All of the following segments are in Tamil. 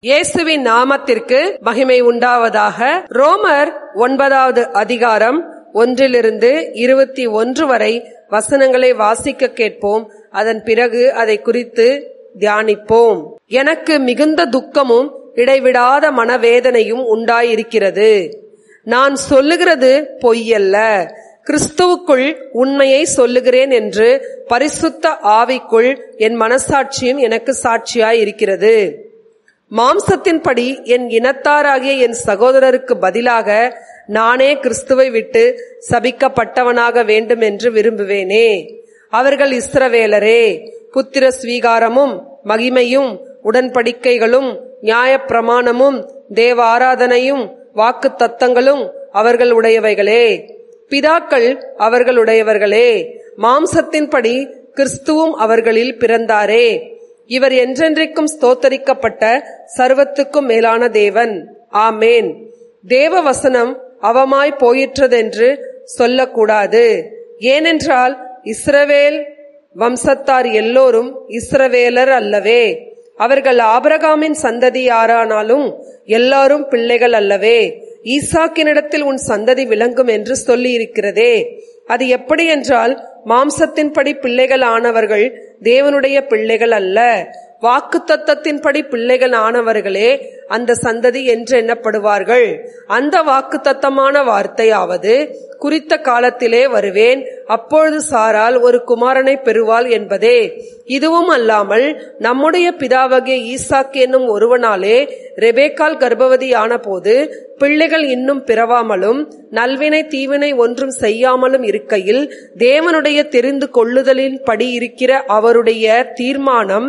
இயேசுவின் நாமத்திற்கு மகிமை உண்டாவதாக. ரோமர் ஒன்பதாவது அதிகாரம் ஒன்றிலிருந்து இருபத்தி ஒன்று வரை வசனங்களை வாசிக்க கேட்போம். அதன் பிறகு அதை குறித்து தியானிப்போம். எனக்கு மிகுந்த துக்கமும் இடைவிடாத மனவேதனையும் உண்டாயிருக்கிறது. நான் சொல்லுகிறது பொய்யல்ல. கிறிஸ்துவுக்குள் உண்மையை சொல்லுகிறேன் என்று பரிசுத்த ஆவிக்குள் என் மனசாட்சியும் எனக்கு சாட்சியாய் இருக்கிறது மாம்சத்தின்படி என் இனத்தாராகிய என் சகோதரருக்கு பதிலாக நானே கிறிஸ்துவை விட்டு சபிக்கப்பட்டவனாக வேண்டும் என்று விரும்புவேனே. அவர்கள் இஸ்ரவேலரே புத்திர ஸ்வீகாரமும் மகிமையும் உடன்படிக்கைகளும் நியாயப்பிரமாணமும் தேவ ஆராதனையும் வாக்கு தத்தங்களும் அவர்களுடையவைகளே பிதாக்கள் அவர்களுடையவர்களே மாம்சத்தின்படி கிறிஸ்துவும் அவர்களில் பிறந்தாரே. இவர் என்றென்றைக்கும் ஸ்தோத்தரிக்கப்பட்ட சர்வத்துக்கும் மேலான தேவன். ஆமேன். தேவ வசனம் அவமாய் போயிற்றதென்று சொல்லக்கூடாது. ஏனென்றால் இஸ்ரவேல் வம்சத்தார் எல்லோரும் இஸ்ரவேலர் அல்லவே. அவர்கள் ஆபரகாமின் சந்ததியாரானாலும் எல்லாரும் பிள்ளைகள் அல்லவே. ஈசாக்கினிடத்தில் உன் சந்ததி விளங்கும் என்று சொல்லி இருக்கிறதே அது எப்படி என்றால் மாம்சத்தின்படி பிள்ளைகள் ஆனவர்கள் தேவனுடைய பிள்ளைகள் அல்ல. வாக்கு தத்தத்தின்படி பிள்ளைகள் ஆனவர்களே அந்த சந்ததி என்று எண்ணப்படுவார்கள். அந்த வாக்கு தத்தமான வார்த்தையாவது குறித்த காலத்திலே வருவேன் அப்பொழுது சாரால் ஒரு குமாரனை பெறுவாள் என்பதே. இதுவும் அல்லாமல் நம்முடைய பிதாவகிய ஈசாக் என்னும் ஒருவனாலே ரெபேக்கால் கர்ப்பவதியான போது பிள்ளைகள் இன்னும் பிறவாமலும் நல்வினை தீவினை ஒன்றும் செய்யாமலும் இருக்கையில் தேவனுடைய தெரிந்து கொள்ளுதலின் படி இருக்கிற அவருடைய தீர்மானம்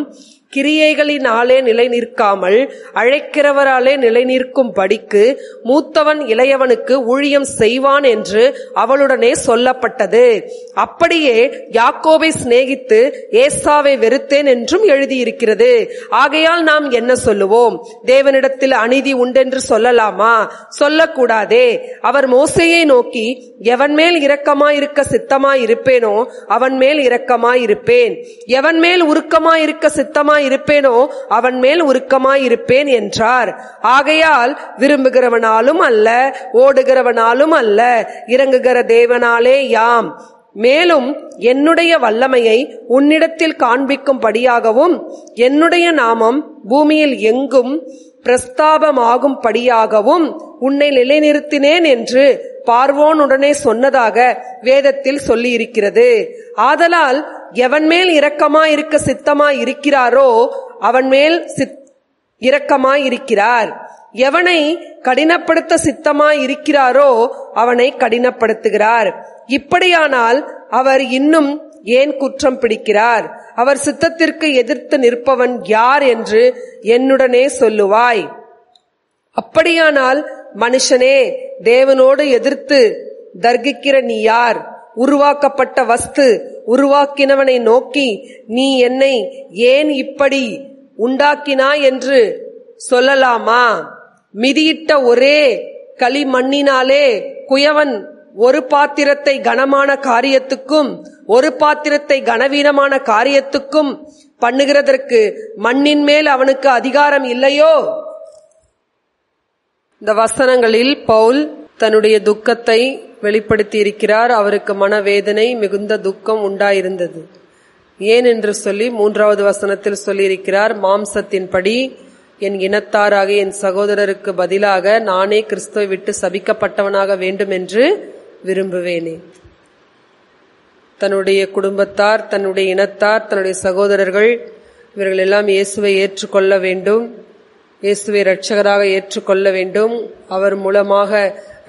கிரியைகளினாலே நிலை நிற்காமல் அழைக்கிறவராலே நிலை நிற்கும் படிக்கு மூத்தவன் இளையவனுக்கு ஊழியம் செய்வான் என்று அவளுடனே சொல்லப்பட்டது. அப்படியே யாக்கோபை சிநேகித்து ஏசாவை வெறுத்தேன் என்றும் எழுதியிருக்கிறது. ஆகையால் நாம் என்ன சொல்லுவோம்? தேவனிடத்தில் அநீதி உண்டென்று சொல்லலாமா? சொல்லக்கூடாதே. அவர் மோசையை நோக்கி எவன் மேல் இரக்கமாயிருக்க சித்தமாயிருப்பேனோ அவன் மேல் இரக்கமாயிருப்பேன். எவன் மேல் உருக்கமாயிருக்க சித்தமாய் இருப்பேனோ அவன் மேல் உருக்கமாயிருப்பேன் என்றார். ஆகையால் விரும்புகிறவனாலும் அல்ல ஓடுகிறவனாலும் அல்ல இறங்குகிற தேவனாலே யாம். மேலும் என்னுடைய வல்லமையை உன்னிடத்தில் காண்பிக்கும்படியாகவும் என்னுடைய நாமம் பூமியில் எங்கும் பிரஸ்தாபமாகும் படியாகவும் உன்னை நிலைநிறுத்தினேன் என்று பார்வோனுடனே சொன்னதாக வேதத்தில் சொல்லியிருக்கிறது. ஆதலால் எவன் மேல் இரக்கமா இருக்க சித்தமா இருக்கிறாரோ அவன் மேல் இரக்கமாய் இருக்கிறார் எவனை கடினப்படுத்த சித்தமாய் இருக்கிறாரோ அவனை கடினப்படுத்துகிறார். இப்படியானால் அவர் இன்னும் ஏன் குற்றம் பிடிக்கிறார்? அவர் சித்தத்திற்கு எதிர்த்து நிற்பவன் யார் என்று என்னுடனே சொல்லுவாய். அப்படியானால் மனுஷனே தேவனோடு எதிர்த்து தர்கிக்கிற நீ யார்? உருவாக்கப்பட்ட வஸ்து உருவாக்கினவனை நோக்கி நீ என்னை ஏன் இப்படி உண்டாக்கினா என்று சொல்லலாமா? மிதியிட்ட ஒரே களிமண்ணினாலே குயவன் ஒரு பாத்திரத்தை கனமான காரியத்துக்கும் ஒரு பாத்திரத்தை கனவீனமான காரியத்துக்கும் பண்ணுகிறதற்கு மண்ணின் மேல் அவனுக்கு அதிகாரம் இல்லையோ? இந்த வசனங்களில் பவுல் தன்னுடைய துக்கத்தை வெளிப்படுத்தி இருக்கிறார் அவருக்கு மனவேதனை மிகுந்த துக்கம் உண்டாயிருந்தது. ஏன் என்று சொல்லி மூன்றாவது வசனத்தில் சொல்லியிருக்கிறார் மாம்சத்தின்படி என் இனத்தாராக என் சகோதரருக்கு பதிலாக நானே கிறிஸ்துவை விட்டு சபிக்கப்பட்டவனாக வேண்டும் என்று விரும்புவேனே. தன்னுடைய குடும்பத்தார் தன்னுடைய இனத்தார் தன்னுடைய சகோதரர்கள் இவர்கள் எல்லாம் இயேசுவை ஏற்றுக்கொள்ள வேண்டும். இயேசுவை ரட்சகராக ஏற்றுக்கொள்ள வேண்டும். அவர் மூலமாக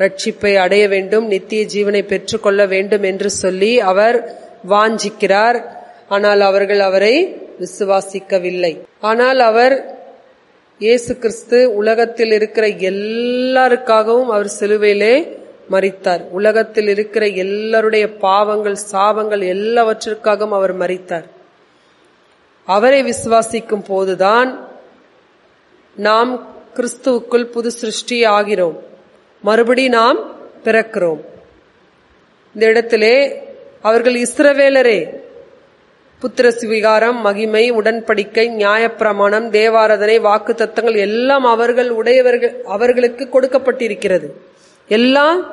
ரட்சிப்பை அடைய வேண்டும் நித்திய ஜீவனை பெற்றுக்கொள்ள வேண்டும் என்று சொல்லி அவர் வாஞ்சிக்கிறார். ஆனால் அவர்கள் அவரை விசுவாசிக்கவில்லை. ஆனால் அவர் இயேசு கிறிஸ்து உலகத்தில் இருக்கிற எல்லாருக்காகவும் அவர் சிலுவையிலே மறித்தார் உலகத்தில் இருக்கிற எல்லாருடைய பாவங்கள் சாபங்கள் எல்லாவற்றிற்காகவும் அவர் மறித்தார் அவரை விசுவாசிக்கும் போதுதான் நாம் கிறிஸ்துவுக்குள் புது சிருஷ்டி ஆகிறோம். மறுபடி நாம் பிறக்கிறோம். இந்த இடத்திலே அவர்கள் இஸ்ரவேலரே. புத்திர சுவிகாரம் மகிமை உடன்படிக்கை நியாயப்பிரமாணம் தேவாராதனை வாக்கு தத்தங்கள் எல்லாம் அவர்கள் உடையவர்கள் அவர்களுக்கு கொடுக்கப்பட்டிருக்கிறது. எல்லாம்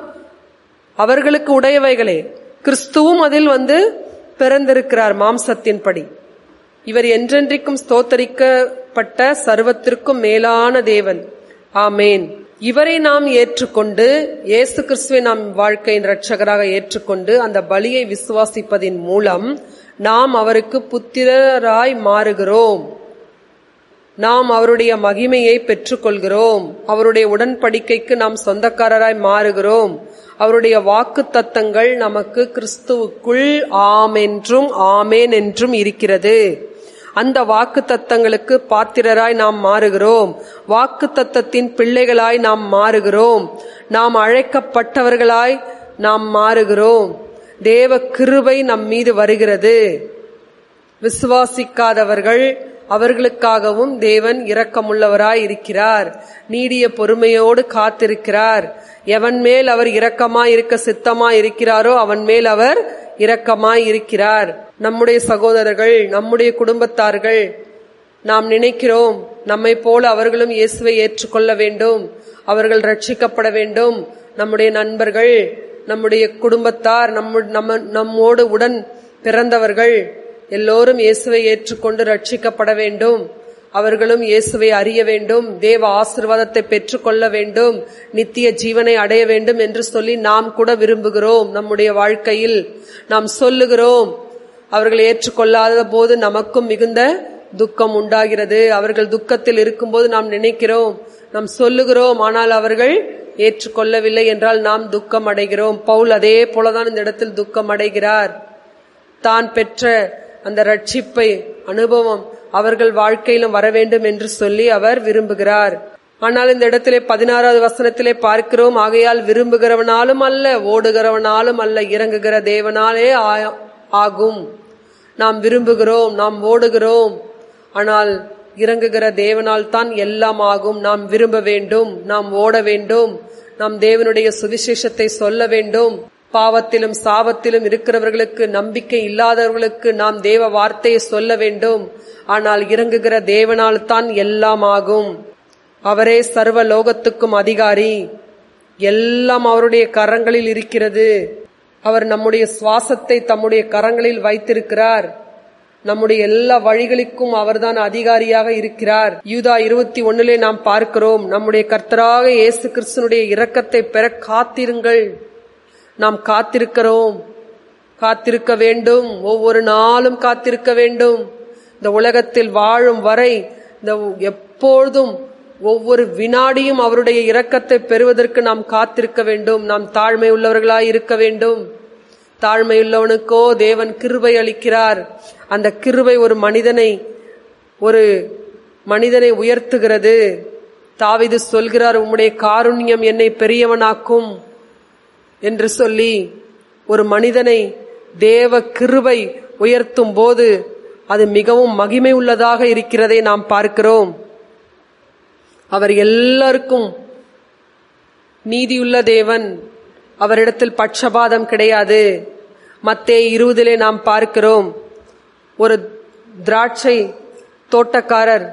அவர்களுக்கு உடையவைகளே. கிறிஸ்துவும் அதில் வந்து பிறந்திருக்கிறார் மாம்சத்தின்படி. இவர் என்றென்றைக்கும் ஸ்தோத்தரிக்கப்பட்ட சர்வத்திற்கும் மேலான தேவன். ஆமேன். இவரை நாம் ஏற்றுக்கொண்டு இயேசு கிறிஸ்துவை நாம் வாழ்க்கையின் இரட்சகராக ஏற்றுக்கொண்டு அந்த பலியை விசுவாசிப்பதின் மூலம் நாம் அவருக்கு புத்திரராய் மாறுகிறோம். நாம் அவருடைய மகிமையை பெற்றுக்கொள்கிறோம். அவருடைய உடன்படிக்கைக்கு நாம் சொந்தக்காரராய் மாறுகிறோம். அவருடைய வாக்கு தத்தங்கள் நமக்கு கிறிஸ்துவுக்குள் ஆம் என்றும் ஆமேன் என்றும் இருக்கிறது. அந்த வாக்கு தத்தங்களுக்கு பாத்திரராய் நாம் மாறுகிறோம். வாக்கு தத்தத்தின் பிள்ளைகளாய் நாம் மாறுகிறோம். நாம் அழைக்கப்பட்டவர்களாய் நாம் மாறுகிறோம். தேவ கிருபை நம் மீது வருகிறது. விசுவாசிக்காதவர்கள் அவர்களுக்காகவும் தேவன் இரக்கமுள்ளவராய் இருக்கிறார். நீடிய பொறுமையோடு காத்திருக்கிறார். எவன் மேல் அவர் இரக்கமாய் இருக்க சித்தமாய் இருக்கிறாரோ அவன் மேல் அவர் இரக்கமாய் இருக்கிறார் நம்முடைய சகோதரர்கள் நம்முடைய குடும்பத்தார்கள் நாம் நினைக்கிறோம் நம்மை போல அவர்களும் இயேசுவை ஏற்றுக்கொள்ள வேண்டும் அவர்கள் ரட்சிக்கப்பட வேண்டும். நம்முடைய நண்பர்கள் நம்முடைய குடும்பத்தார் நம்ம நம்ம நம்மோடு உடன் பிறந்தவர்கள் எல்லோரும் இயேசுவை ஏற்றுக்கொண்டு ரட்சிக்கப்பட வேண்டும். அவர்களும் இயேசுவை அறிய வேண்டும் தேவ ஆசிர்வாதத்தை பெற்றுக்கொள்ள வேண்டும் நித்திய ஜீவனை அடைய வேண்டும் என்று சொல்லி நாம் கூட விரும்புகிறோம். நம்முடைய வாழ்க்கையில் நாம் சொல்லுகிறோம் அவர்கள் ஏற்றுக்கொள்ளாத போது நமக்கும் மிகுந்த துக்கம் உண்டாகிறது. அவர்கள் துக்கத்தில் இருக்கும்போது நாம் நினைக்கிறோம் நாம் சொல்லுகிறோம் ஆனால் அவர்கள் ஏற்றுக்கொள்ளவில்லை என்றால் நாம் துக்கம் அடைகிறோம். பவுல் அதே போலதான் இந்த இடத்தில் துக்கம் அடைகிறார். தான் பெற்ற அந்த ரட்சிப்பை அனுபவம் அவர்கள் வாழ்க்கையிலும் வர வேண்டும் என்று சொல்லி அவர் விரும்புகிறார். ஆனால் இந்த இடத்திலே பதினாறாவது வசனத்திலே பார்க்கிறோம் ஆகையால் விரும்புகிறவனாலும் அல்ல ஓடுகிறவனாலும் அல்ல இறங்குகிற தேவனாலே ஆகும். நாம் விரும்புகிறோம் நாம் ஓடுகிறோம் ஆனால் இறங்குகிற தேவனால் தான் எல்லாம் ஆகும். நாம் விரும்ப வேண்டும் நாம் ஓட வேண்டும் நாம் தேவனுடைய சுவிசேஷத்தை சொல்ல வேண்டும். பாவத்திலும் சாபத்திலும் இருக்கிறவர்களுக்கு நம்பிக்கை இல்லாதவர்களுக்கு நாம் தேவ வார்த்தையை சொல்ல வேண்டும். ஆனால் இறங்குகிற தேவனால் தான் எல்லாம் ஆகும். அவரே சர்வ லோகத்துக்கும் அதிகாரி. எல்லாம் அவருடைய கரங்களில் இருக்கிறது. அவர் நம்முடைய சுவாசத்தை தம்முடைய கரங்களில் வைத்திருக்கிறார். நம்முடைய எல்லா வழிகளுக்கும் அவர்தான் அதிகாரியாக இருக்கிறார். யூதா இருபத்தி ஒன்னிலே நாம் பார்க்கிறோம். நம்முடைய கர்த்தராக இயேசு கிறிஸ்தனுடைய இரக்கத்தை பெற காத்திருங்கள். நாம் காத்திருக்கிறோம். காத்திருக்க வேண்டும். ஒவ்வொரு நாளும் காத்திருக்க வேண்டும். இந்த உலகத்தில் வாழும் வரை இந்த எப்பொழுதும் ஒவ்வொரு வினாடியும் அவருடைய இரக்கத்தை பெறுவதற்கு நாம் காத்திருக்க வேண்டும். நாம் தாழ்மை உள்ளவர்களாய் இருக்க வேண்டும். தாழ்மையுள்ளவனுக்கோ தேவன் கிருபை அளிக்கிறார். அந்த கிருபை ஒரு மனிதனை ஒரு மனிதனை உயர்த்துகிறது. தாவிது சொல்கிறார் உம்முடைய காருண்யம் என்னை பெரியவனாக்கும். என்று சொல்லி ஒரு மனிதனை தேவ கிருபை உயர்த்தும் போது அது மிகவும் மகிமை உள்ளதாக இருக்கிறதை நாம் பார்க்கிறோம். அவர் எல்லாருக்கும் நீதியுள்ள தேவன். அவரிடத்தில் பட்சபாதம் கிடையாது. மத்தே இருபதிலே நாம் பார்க்கிறோம். ஒரு திராட்சை தோட்டக்காரர்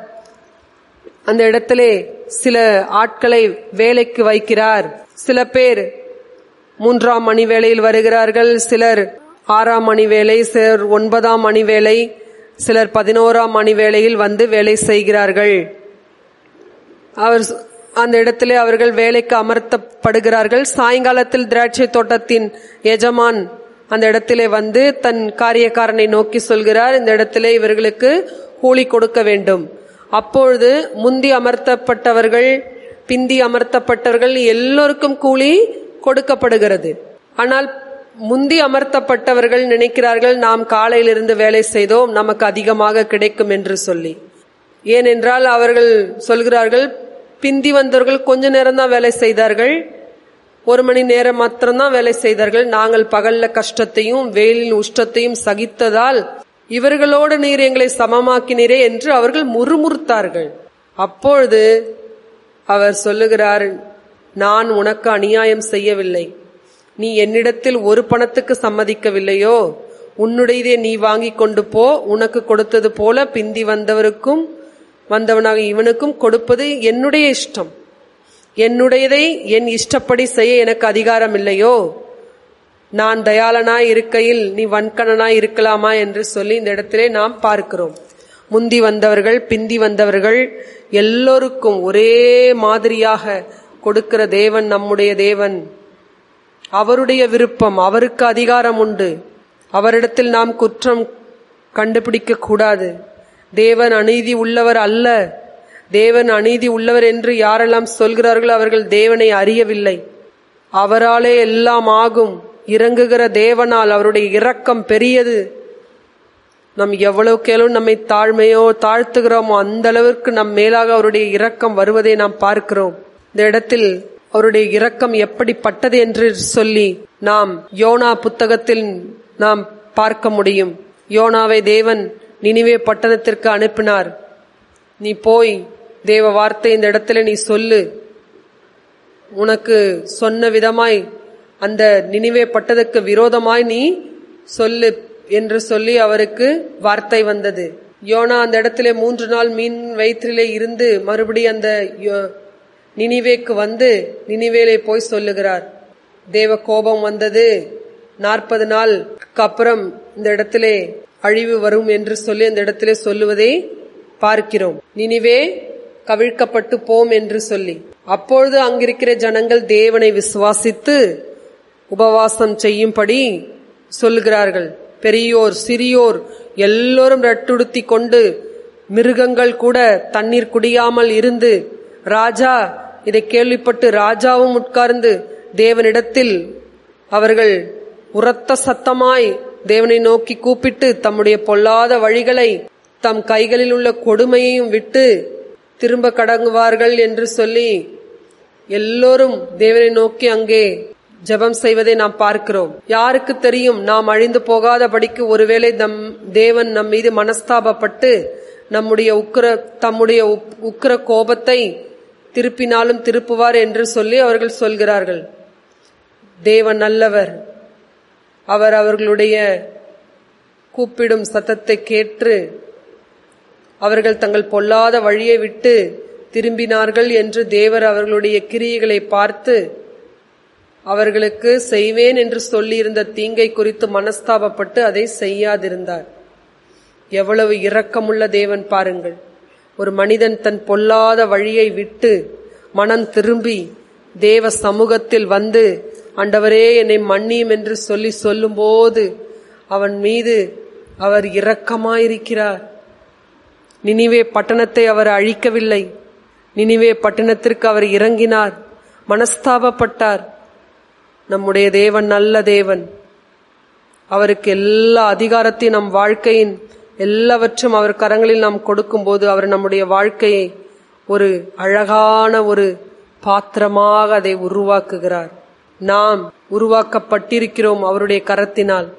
அந்த இடத்திலே சில ஆட்களை வேலைக்கு வைக்கிறார். சில பேர் மூன்றாம் மணி வேளையில் வருகிறார்கள் சிலர். ஆறாம் மணி வேலை சிலர் ஒன்பதாம் மணி வேலை சிலர் பதினோராம் மணி வேளையில் வந்து வேலை செய்கிறார்கள். அவர் அந்த இடத்திலே அவர்கள் வேலைக்கு அமர்த்தப்படுகிறார்கள். சாயங்காலத்தில் திராட்சை தோட்டத்தின் எஜமான் அந்த இடத்திலே வந்து தன் காரியக்காரனை நோக்கி சொல்கிறார். இந்த இடத்திலே இவர்களுக்கு கூலி கொடுக்க வேண்டும். அப்பொழுது முந்தி அமர்த்தப்பட்டவர்கள் பிந்தி அமர்த்தப்பட்டவர்கள் எல்லோருக்கும் கூலி கொடுக்கப்படுகிறது. ஆனால் முந்தி அமர்த்தப்பட்டவர்கள் நினைக்கிறார்கள் நாம் காலையிலிருந்து வேலை செய்தோம் நமக்கு அதிகமாக கிடைக்கும் என்று சொல்லி. ஏனென்றால் அவர்கள் சொல்கிறார்கள் பிந்தி வந்தவர்கள் கொஞ்ச நேரம் தான் வேலை செய்தார்கள் ஒரு மணி நேரம் மாத்திரம்தான் வேலை செய்தார்கள் நாங்கள் பகல்ல கஷ்டத்தையும் வெயிலின் உஷ்டத்தையும் சகித்ததால் இவர்களோடு நீர் எங்களை சமமாக்கினீரே என்று அவர்கள் முறுமுறுத்தார்கள். அப்பொழுது அவர் சொல்லுகிறார் நான் உனக்கு அநியாயம் செய்யவில்லை. நீ என்னிடத்தில் ஒரு பணத்துக்கு சம்மதிக்கவில்லையோ? உன்னுடையதே நீ வாங்கி கொண்டு போ. உனக்கு கொடுத்தது போல பிந்தி வந்தவருக்கும் வந்தவனாக இவனுக்கும் கொடுப்பது என்னுடைய இஷ்டம். என்னுடையதை என் இஷ்டப்படி செய்ய எனக்கு அதிகாரம் இல்லையோ நான் தயாளனாய் இருக்கையில் நீ வன்கணனாய் இருக்கலாமா என்று சொல்லி இந்த இடத்திலே நாம் பார்க்கிறோம். முந்தி வந்தவர்கள் பிந்தி வந்தவர்கள் எல்லோருக்கும் ஒரே மாதிரியாக கொடுக்கிற தேவன் நம்முடைய தேவன். அவருடைய விருப்பம் அவருக்கு அதிகாரம் உண்டு. அவரிடத்தில் நாம் குற்றம் கண்டுபிடிக்க கூடாது. தேவன் அநீதி உள்ளவர் அல்ல. தேவன் அநீதி உள்ளவர் என்று யாரெல்லாம் சொல்கிறார்களோ அவர்கள் தேவனை அறியவில்லை. அவராலே எல்லாம் ஆகும். இறங்குகிற தேவனால் அவருடைய இரக்கம் பெரியது. நம் எவ்வளவுக்கேளும் நம்மை தாழ்மையோ தாழ்த்துகிறோமோ அந்த அளவிற்கு நம் மேலாக அவருடைய இரக்கம் வருவதை நாம் பார்க்கிறோம். இந்த இடத்தில் அவருடைய இரக்கம் எப்படிப்பட்டது என்று சொல்லி நாம் யோனா புத்தகத்தில் நாம் பார்க்க முடியும். யோனாவை தேவன் நினிவே பட்டணத்திற்கு அனுப்பினார். நீ போய் தேவ வார்த்தை இந்த இடத்துல நீ சொல்லு. உனக்கு சொன்ன விதமாய் அந்த நினிவே பட்டதுக்கு விரோதமாய் நீ சொல்லு என்று சொல்லி அவருக்கு வார்த்தை வந்தது. யோனா அந்த இடத்திலே மூன்று நாள் மீன் வயிற்றிலே இருந்து மறுபடியும் அந்த யோ- நினிவேக்கு வந்து நினிவேலை போய் சொல்லுகிறார். தேவ கோபம் வந்தது. நாற்பது நாளுக்கு அப்புறம் இந்த இடத்திலே அழிவு வரும் என்று சொல்லி அந்த இடத்திலே சொல்லுவதை பார்க்கிறோம். நினிவே கவிழ்க்கப்பட்டு போம் என்று சொல்லி. அப்பொழுது அங்கிருக்கிற ஜனங்கள் தேவனை விசுவாசித்து உபவாசம் செய்யும்படி சொல்லுகிறார்கள். பெரியோர் சிறியோர் எல்லோரும் ரட்டுடுத்தி கொண்டு மிருகங்கள் கூட தண்ணீர் குடியாமல் இருந்து ராஜா இதை கேள்விப்பட்டு ராஜாவும் உட்கார்ந்து தேவனிடத்தில் அவர்கள் உரத்த சத்தமாய் தேவனை நோக்கி கூப்பிட்டு தம்முடைய பொல்லாத வழிகளை தம் கைகளில் உள்ள கொடுமையையும் விட்டு திரும்ப கடங்குவார்கள் என்று சொல்லி எல்லோரும் தேவனை நோக்கி அங்கே ஜெபம் செய்வதை நாம் பார்க்கிறோம். யாருக்கு தெரியும்? நாம் அழிந்து போகாதபடிக்கு ஒருவேளை நம் தேவன் நம் மீது மனஸ்தாபப்பட்டு நம்முடைய உக்கிர தம்முடைய உப்- உக்கிர கோபத்தை திருப்பினாலும் திருப்புவார் என்று சொல்லி அவர்கள் சொல்கிறார்கள். தேவன் நல்லவர். அவர் அவர்களுடைய கூப்பிடும் சத்தத்தை கேட்டு அவர்கள் தங்கள் பொல்லாத வழியை விட்டு திரும்பினார்கள் என்று தேவர் அவர்களுடைய கிரியைகளை பார்த்து அவர்களுக்கு செய்வேன் என்று சொல்லியிருந்த தீங்கை குறித்து மனஸ்தாபப்பட்டு அதை செய்யாதிருந்தார். எவ்வளவு இரக்கமுள்ள தேவன் பாருங்கள். ஒரு மனிதன் தன் பொல்லாத வழியை விட்டு மனம் திரும்பி தேவ சமூகத்தில் வந்து ஆண்டவரே என்னை மன்னியும் என்று சொல்லி சொல்லும்போது அவன் மீது அவர் இரக்கமாயிருக்கிறார். நினிவே பட்டணத்தை அவர் அழிக்கவில்லை. நினிவே பட்டணத்திற்கு அவர் இறங்கினார். மனஸ்தாபப்பட்டார். நம்முடைய தேவன் நல்ல தேவன். அவருக்கு எல்லா அதிகாரத்தையும் நம் வாழ்க்கையின் எல்லாவற்றும் அவர் கரங்களில் நாம் கொடுக்கும்போது அவர் நம்முடைய வாழ்க்கையை ஒரு அழகான ஒரு பாத்திரமாக அதை உருவாக்குகிறார். நாம் உருவாக்கப்பட்டிருக்கிறோம் அவருடைய கரத்தினால்.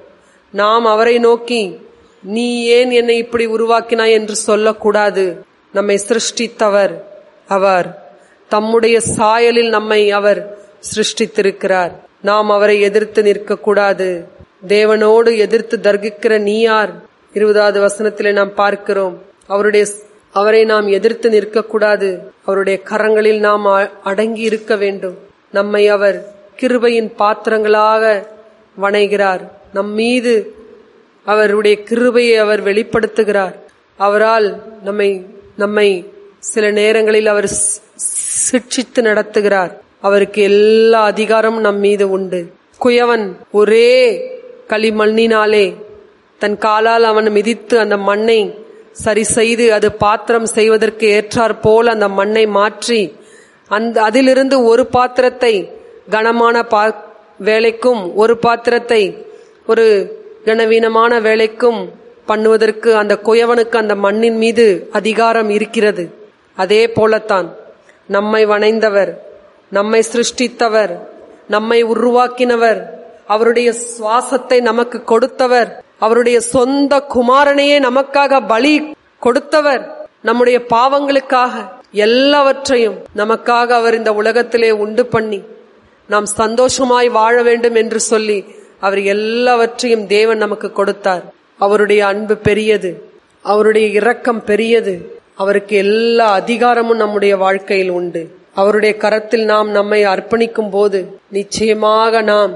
நாம் அவரை நோக்கி நீ ஏன் என்னை இப்படி உருவாக்கினாய் என்று சொல்லக்கூடாது. நம்மை சிருஷ்டித்தவர் அவர். தம்முடைய சாயலில் நம்மை அவர் சிருஷ்டித்திருக்கிறார். நாம் அவரை எதிர்த்து நிற்கக்கூடாது. தேவனோடு எதிர்த்து தர்கிக்கிற நீ யார்? இருபதாவது வசனத்திலே நாம் பார்க்கிறோம். அவருடைய அவரை நாம் எதிர்த்து நிற்கக்கூடாது. அவருடைய கரங்களில் நாம் அ- அடங்கி இருக்க வேண்டும். நம்மை அவர் கிருபையின் பாத்திரங்களாக வணைகிறார். நம் மீது அவருடைய கிருபையை அவர் வெளிப்படுத்துகிறார். அவரால் நம்மை நம்மை சில நேரங்களில் அவர் சிக்ஷித்து நடத்துகிறார். அவருக்கு எல்லா அதிகாரமும் நம் மீது உண்டு. குயவன் ஒரே களிமண்ணினாலே தன் காலால் அவன் மிதித்து அந்த மண்ணை சரி செய்து அது பாத்திரம் செய்வதற்கு ஏற்றாற் போல் அந்த மண்ணை மாற்றி அந்த அதிலிருந்து ஒரு பாத்திரத்தை கனமான பா வேலைக்கும் ஒரு பாத்திரத்தை ஒரு கனவீனமான வேலைக்கும் பண்ணுவதற்கு அந்த குயவனுக்கு அந்த மண்ணின் மீது அதிகாரம் இருக்கிறது. அதே போலத்தான் நம்மை வணைந்தவர் நம்மை சிருஷ்டித்தவர் நம்மை உருவாக்கினவர் அவருடைய சுவாசத்தை நமக்கு கொடுத்தவர் அவருடைய சொந்த குமாரனையே நமக்காக பலி கொடுத்தவர் நம்முடைய பாவங்களுக்காக எல்லாவற்றையும் நமக்காக அவர் இந்த உலகத்திலே உண்டு பண்ணி நாம் சந்தோஷமாய் வாழ வேண்டும் என்று சொல்லி அவர் எல்லாவற்றையும் தேவன் நமக்கு கொடுத்தார். அவருடைய அன்பு பெரியது. அவருடைய இரக்கம் பெரியது. அவருக்கு எல்லா அதிகாரமும் நம்முடைய வாழ்க்கையில் உண்டு. அவருடைய கரத்தில் நாம் நம்மை அர்ப்பணிக்கும் போது நிச்சயமாக நாம்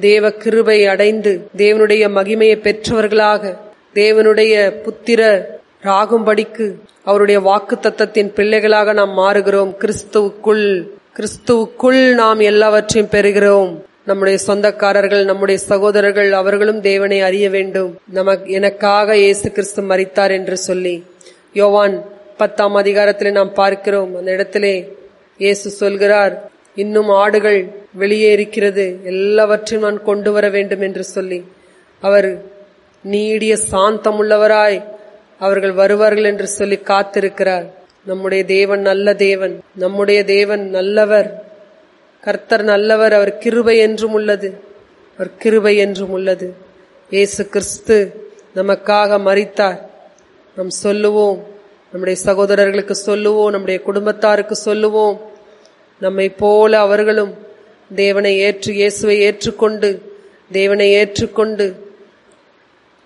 தேவ கிருபை அடைந்து தேவனுடைய மகிமையை பெற்றவர்களாக தேவனுடைய புத்திர ராகும்படிக்கு அவருடைய வாக்கு தத்தத்தின் பிள்ளைகளாக நாம் மாறுகிறோம். கிறிஸ்துவுக்குள் கிறிஸ்துவுக்குள் நாம் எல்லாவற்றையும் பெறுகிறோம். நம்முடைய சொந்தக்காரர்கள் நம்முடைய சகோதரர்கள் அவர்களும் தேவனை அறிய வேண்டும். நமக்கு எனக்காக இயேசு கிறிஸ்து மறித்தார் என்று சொல்லி. யோவான் பத்தாம் அதிகாரத்திலே நாம் பார்க்கிறோம். அந்த இடத்திலே இயேசு சொல்கிறார் இன்னும் ஆடுகள் வெளியே இருக்கிறது. எல்லாவற்றையும் நான் கொண்டு வர வேண்டும் என்று சொல்லி அவர் நீடிய சாந்தம் உள்ளவராய் அவர்கள் வருவார்கள் என்று சொல்லி காத்திருக்கிறார். நம்முடைய தேவன் நல்ல தேவன் நம்முடைய தேவன் நல்லவர் கர்த்தர் நல்லவர் அவர் கிருபை என்றும் உள்ளது அவர் கிருபை என்றும் உள்ளது. இயேசு கிறிஸ்து நமக்காக மறித்தார் நாம் சொல்லுவோம் நம்முடைய சகோதரர்களுக்கு சொல்லுவோம் நம்முடைய குடும்பத்தாருக்கு சொல்லுவோம் நம்மை போல அவர்களும் தேவனை ஏற்று இயேசுவை ஏற்றுக்கொண்டு தேவனை ஏற்றுக்கொண்டு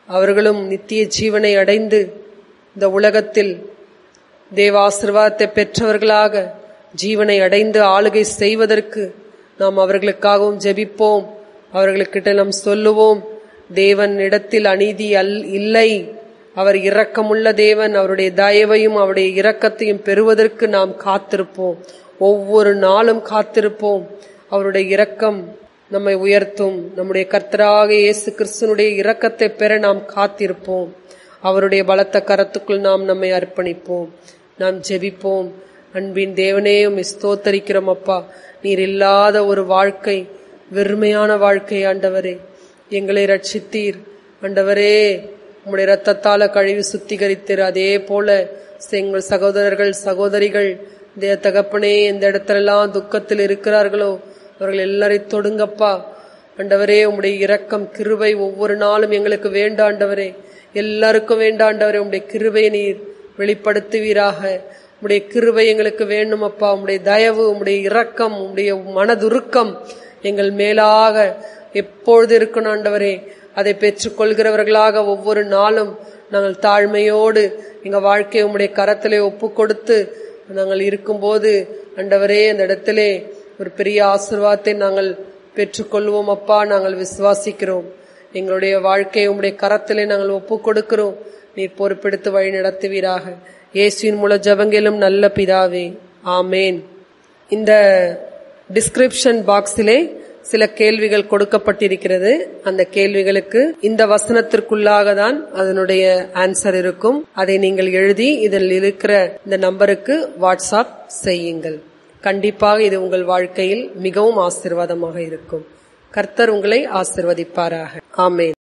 அவர்களும் நித்திய ஜீவனை அடைந்து இந்த உலகத்தில் தேவ ஆசிர்வாதத்தை பெற்றவர்களாக ஜீவனை அடைந்து ஆளுகை செய்வதற்கு நாம் அவர்களுக்காகவும் ஜெபிப்போம். அவர்களுக்கிட்ட நாம் சொல்லுவோம் தேவன் இடத்தில் அநீதி அல் இல்லை. அவர் இரக்கமுள்ள தேவன். அவருடைய தயவையும் அவருடைய இரக்கத்தையும் பெறுவதற்கு நாம் காத்திருப்போம். ஒவ்வொரு நாளும் காத்திருப்போம். அவருடைய இரக்கம் நம்மை உயர்த்தும். நம்முடைய கர்த்தராக இயேசு கிறிஸ்தனுடைய இரக்கத்தை பெற நாம் காத்திருப்போம். அவருடைய பலத்த கரத்துக்குள் நாம் நம்மை அர்ப்பணிப்போம். நாம் ஜெபிப்போம். அன்பின் தேவனையும் உம்மை ஸ்தோத்தரிக்கிறோம் அப்பா. நீர் இல்லாத ஒரு வாழ்க்கை வெறுமையான வாழ்க்கை ஆண்டவரே. எங்களை ரட்சித்தீர் ஆண்டவரே உம்முடைய ரத்தத்தால கழிவு சுத்திகரித்தீர். அதே போல எங்கள் சகோதரர்கள் சகோதரிகள் இந்த தகப்பனே இந்த இடத்துலலாம் துக்கத்தில் இருக்கிறார்களோ அவர்கள் எல்லாரையும் தொடுங்கப்பா. ஆண்டவரே உம்முடைய இரக்கம் கிருவை ஒவ்வொரு நாளும் எங்களுக்கு வேண்டாண்டவரே எல்லாருக்கும் வேண்டாண்டவரே உம்முடைய கிருவை நீர் வெளிப்படுத்துவீராக. உம்முடைய கிருவை எங்களுக்கு வேண்டும் அப்பா உம்முடைய தயவு உம்முடைய இரக்கம் உம்முடைய மனதுருக்கம் எங்கள் மேலாக எப்பொழுது இருக்கணும் ஆண்டவரே. அதை பெற்றுக்கொள்கிறவர்களாக ஒவ்வொரு நாளும் நாங்கள் தாழ்மையோடு எங்கள் வாழ்க்கையை உம்முடைய கரத்திலே ஒப்பு கொடுத்து நாங்கள் இருக்கும்போது அண்டவரே அந்த இடத்திலே ஒரு பெரிய ஆசிர்வாதத்தை நாங்கள் பெற்றுக்கொள்வோம் அப்பா. நாங்கள் விசுவாசிக்கிறோம். எங்களுடைய வாழ்க்கையை உங்களுடைய கரத்திலே நாங்கள் ஒப்பு கொடுக்கிறோம் நீர் பொறுப்பெடுத்து வழி நடத்துவீராக. இயேசுவின் மூல ஜபங்கிலும் நல்ல பிதாவே. ஆமேன். இந்த டிஸ்கிரிப்ஷன் பாக்ஸிலே சில கேள்விகள் கொடுக்கப்பட்டிருக்கிறது. அந்த கேள்விகளுக்கு இந்த வசனத்திற்குள்ளாக தான் அதனுடைய ஆன்சர் இருக்கும். அதை நீங்கள் எழுதி இதில் இருக்கிற இந்த நம்பருக்கு வாட்ஸ்அப் செய்யுங்கள். கண்டிப்பாக இது உங்கள் வாழ்க்கையில் மிகவும் ஆசிர்வாதமாக இருக்கும். கர்த்தர் உங்களை ஆசிர்வதிப்பாராக. ஆமேன்.